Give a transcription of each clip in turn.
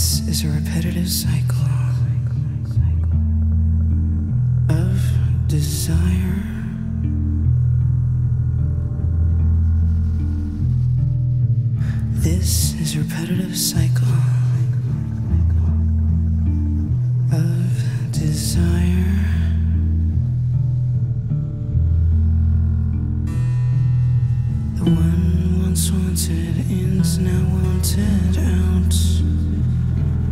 This is a repetitive cycle of desire. This is a repetitive cycle of desire. The one once wanted ends now wanted out.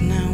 now.